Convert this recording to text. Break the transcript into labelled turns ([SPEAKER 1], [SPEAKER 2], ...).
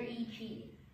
[SPEAKER 1] E.P.